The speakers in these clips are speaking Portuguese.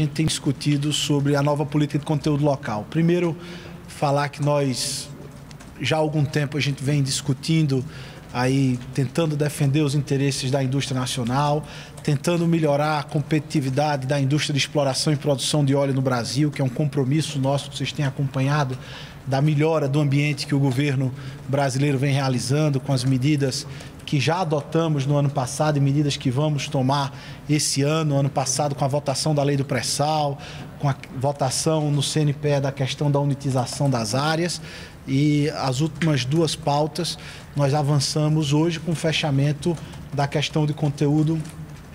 gente tem discutido sobre a nova política de conteúdo local. Primeiro, falar que nós já há algum tempo a gente vem discutindo aí tentando defender os interesses da indústria nacional, tentando melhorar a competitividade da indústria de exploração e produção de óleo no Brasil, que é um compromisso nosso que vocês têm acompanhado da melhora do ambiente que o governo brasileiro vem realizando com as medidas que já adotamos no ano passado e medidas que vamos tomar esse ano, ano passado com a votação da lei do pré-sal, com a votação no CNPE da questão da unitização das áreas. E as últimas duas pautas nós avançamos hoje com o fechamento da questão de conteúdo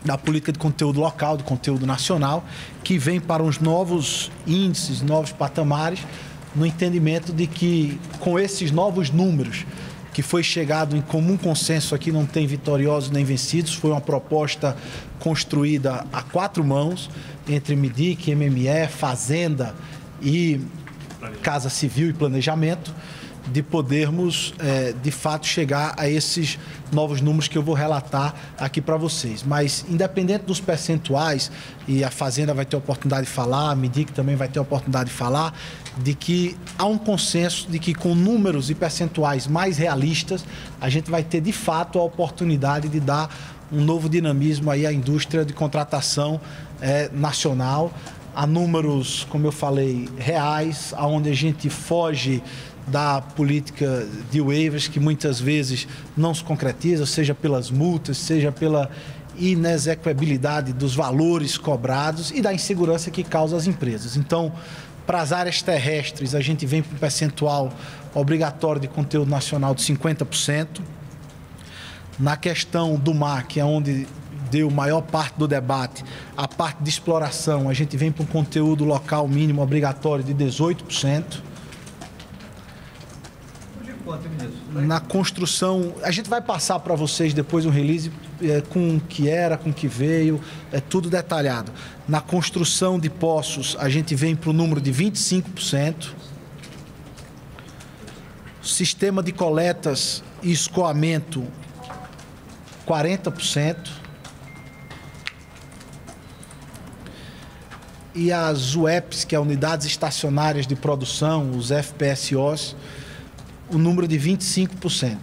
da política de conteúdo local, de conteúdo nacional, que vem para uns novos índices, novos patamares, no entendimento de que com esses novos números que foi chegado em comum consenso aqui, não tem vitoriosos nem vencidos, foi uma proposta construída a quatro mãos, entre MIDIC, MME, Fazenda e Casa Civil e Planejamento, de podermos, é, de fato, chegar a esses novos números que eu vou relatar aqui para vocês. Mas, independente dos percentuais, e a Fazenda vai ter oportunidade de falar, a MIDIC também vai ter oportunidade de falar, de que há um consenso de que com números e percentuais mais realistas, a gente vai ter, de fato, a oportunidade de dar um novo dinamismo aí à indústria de contratação é, nacional, a números, como eu falei, reais, aonde a gente foge da política de waivers que muitas vezes não se concretiza, seja pelas multas, seja pela inexequabilidade dos valores cobrados e da insegurança que causa às empresas. Então, para as áreas terrestres, a gente vem para um percentual obrigatório de conteúdo nacional de 50%. Na questão do mar, que é onde deu maior parte do debate, a parte de exploração, a gente vem para um conteúdo local mínimo obrigatório de 18% ministro? Na construção, a gente vai passar para vocês depois um release é, com o que era, com o que veio, é tudo detalhado. Na construção de poços, a gente vem para o número de 25%. Sistema de coletas e escoamento, 40%. E as UEPs, que é unidades estacionárias de produção, os FPSOs, o número de 25%.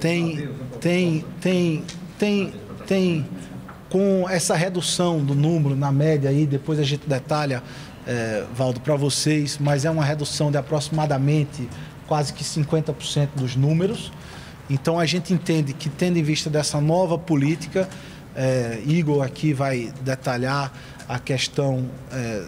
Tem, tem, tem, tem, tem, com essa redução do número na média aí, depois a gente detalha, é, Valdo, para vocês, mas é uma redução de aproximadamente quase que 50% dos números. Então a gente entende que, tendo em vista dessa nova política, é, Igor aqui vai detalhar a questão é,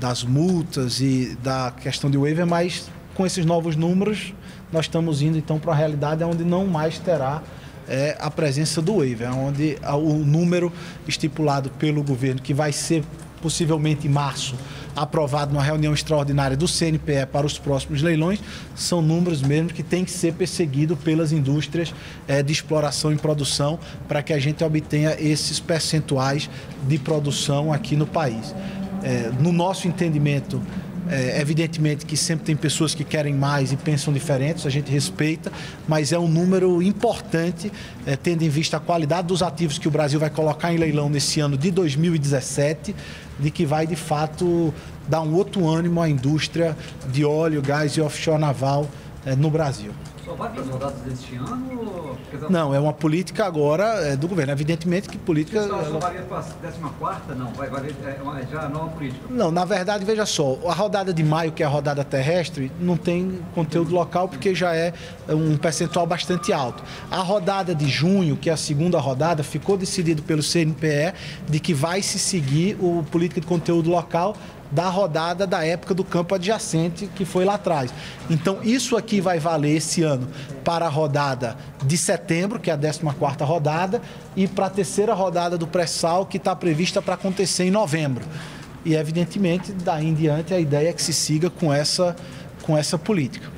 das multas e da questão de waiver, mas com esses novos números nós estamos indo então para a realidade onde não mais terá é, a presença do waiver, onde o número estipulado pelo governo, que vai ser possivelmente em março, aprovado numa reunião extraordinária do CNPE para os próximos leilões, são números mesmo que têm que ser perseguidos pelas indústrias é, de exploração e produção para que a gente obtenha esses percentuais de produção aqui no país. É, no nosso entendimento, é, evidentemente que sempre tem pessoas que querem mais e pensam diferentes, a gente respeita, mas é um número importante, é, tendo em vista a qualidade dos ativos que o Brasil vai colocar em leilão nesse ano de 2017, de que vai de fato dar um outro ânimo à indústria de óleo, gás e offshore naval é, no Brasil. Só vai para as rodadas deste ano? Não, é uma política agora é, do governo. Evidentemente que política. Só, só varia para a 14? Não, vai valer é uma, já nova política. Não, na verdade, veja só, a rodada de maio, que é a rodada terrestre, não tem conteúdo local porque já é um percentual bastante alto. A rodada de junho, que é a segunda rodada, ficou decidido pelo CNPE de que vai se seguir o política de conteúdo local da rodada da época do campo adjacente que foi lá atrás. Então, isso aqui vai valer esse ano para a rodada de setembro, que é a 14 rodada, e para a terceira rodada do pré-sal, que está prevista para acontecer em novembro. E, evidentemente, daí em diante, a ideia é que se siga com essa, com essa política.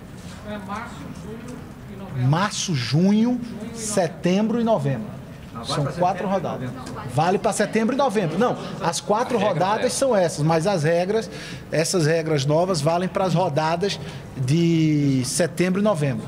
É março, junho e novembro. Março, junho, setembro e novembro. São quatro rodadas. Vale para setembro e novembro. Não, as quatro rodadas são essas, mas as regras, essas regras novas valem para as rodadas de setembro e novembro.